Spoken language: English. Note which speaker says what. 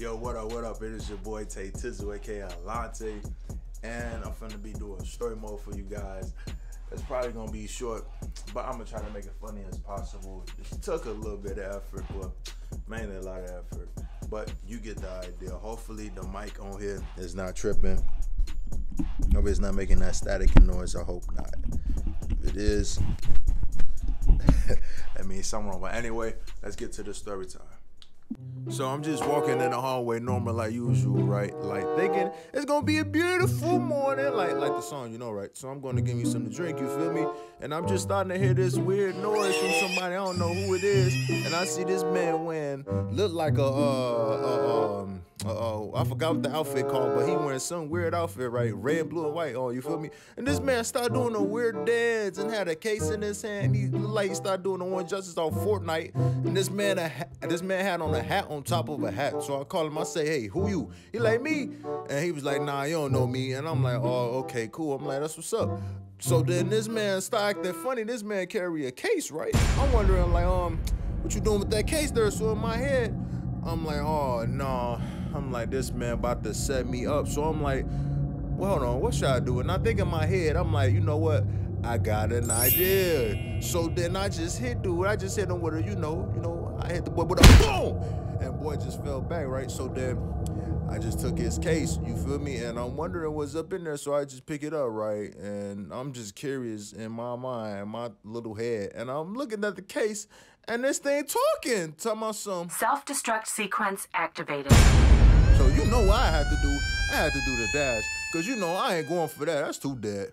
Speaker 1: Yo, what up, what up? It is your boy Tay Tizzle, aka Alante, and I'm finna be doing story mode for you guys. It's probably gonna be short, but I'm gonna try to make it funny as possible. It took a little bit of effort, but mainly a lot of effort. But you get the idea. Hopefully, the mic on here is not tripping. Nobody's not making that static noise. I hope not. If it is, means something wrong. But anyway, let's get to the story time. So I'm just walking in the hallway normal like usual, right? Like thinking it's gonna be a beautiful morning, like like the song, you know, right? So I'm gonna give me something to drink, you feel me? And I'm just starting to hear this weird noise from somebody, I don't know who it is. And I see this man wearing look like a uh, uh um uh, I forgot what the outfit called, but he wearing some weird outfit, right? Red, blue, and white. Oh, you feel me? And this man started doing a weird dance and had a case in his hand. He like he started doing the one justice on Fortnite. And this man, a this man had on a hat on top of a hat. So I call him. I say, "Hey, who you?" He like me, and he was like, "Nah, you don't know me." And I'm like, "Oh, okay, cool." I'm like, "That's what's up." So then this man started acting funny. This man carry a case, right? I'm wondering, like, um, what you doing with that case there? So in my head, I'm like, "Oh no." I'm like, this man about to set me up. So I'm like, well, hold on, what should I do? And I think in my head, I'm like, you know what? I got an idea. So then I just hit dude. I just hit him with a, you know, you know, I hit the boy with a boom. And boy just fell back, right? So then I just took his case, you feel me? And I'm wondering what's up in there, so I just pick it up, right? And I'm just curious in my mind, my little head. And I'm looking at the case, and this thing talking, talking about some
Speaker 2: self-destruct sequence activated.
Speaker 1: So you know what I had to do? I had to do the dash. Cause you know I ain't going for that. That's too dead.